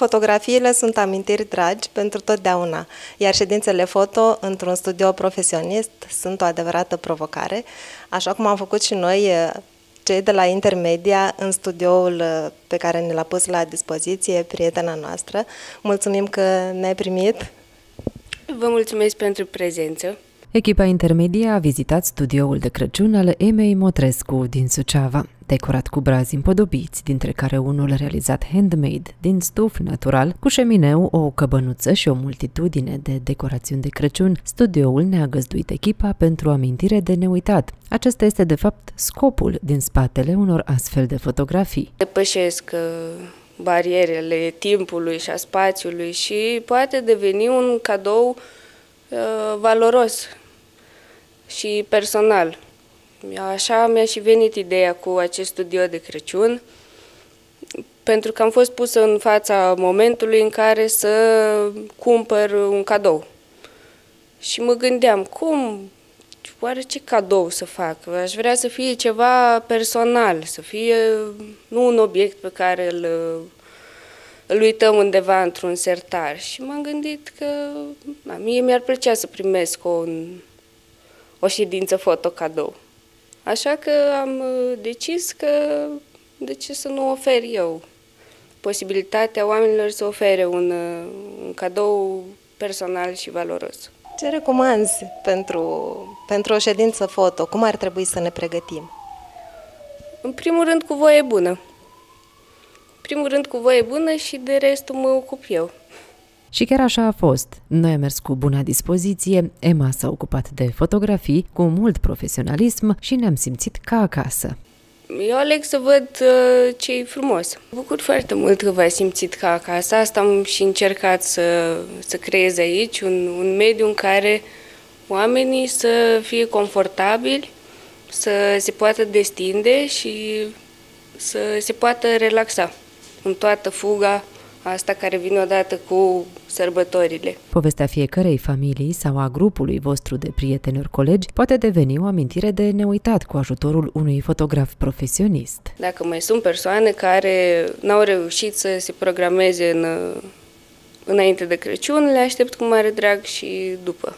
Fotografiile sunt amintiri dragi pentru totdeauna, iar ședințele foto într-un studio profesionist sunt o adevărată provocare, așa cum am făcut și noi cei de la Intermedia în studioul pe care ne l-a pus la dispoziție prietena noastră. Mulțumim că ne-ai primit. Vă mulțumesc pentru prezență. Echipa intermedie a vizitat studioul de Crăciun al Emei Motrescu din Suceava, decorat cu brazi împodobiți, dintre care unul realizat handmade, din stuf natural, cu șemineu, o căbănuță și o multitudine de decorațiuni de Crăciun, studioul ne-a găzduit echipa pentru amintire de neuitat. Acesta este, de fapt, scopul din spatele unor astfel de fotografii. Depășesc uh, barierele timpului și a spațiului și poate deveni un cadou uh, valoros și personal. Așa mi-a și venit ideea cu acest studio de Crăciun, pentru că am fost pusă în fața momentului în care să cumpăr un cadou. Și mă gândeam, cum, oare ce cadou să fac? Aș vrea să fie ceva personal, să fie nu un obiect pe care îl, îl uităm undeva într-un sertar. Și m-am gândit că la mie mi-ar plăcea să primesc un, o ședință foto cadou. Așa că am uh, decis că de ce să nu ofer eu posibilitatea oamenilor să ofere un, uh, un cadou personal și valoros. Ce recomanzi pentru, pentru o ședință foto? Cum ar trebui să ne pregătim? În primul rând cu voie bună. În primul rând cu voie bună și de restul mă ocup eu. Și chiar așa a fost. Noi am mers cu bună dispoziție, Emma s-a ocupat de fotografii cu mult profesionalism și ne-am simțit ca acasă. Eu aleg să văd uh, ce e frumos. Mă bucur foarte mult că v-ați simțit ca acasă. Asta am și încercat să, să creez aici, un, un mediu în care oamenii să fie confortabili, să se poată destinde și să se poată relaxa în toată fuga asta care vine odată cu sărbătorile. Povestea fiecărei familii sau a grupului vostru de prieteni ori colegi poate deveni o amintire de neuitat cu ajutorul unui fotograf profesionist. Dacă mai sunt persoane care n-au reușit să se programeze în, înainte de Crăciun, le aștept cu mare drag și după.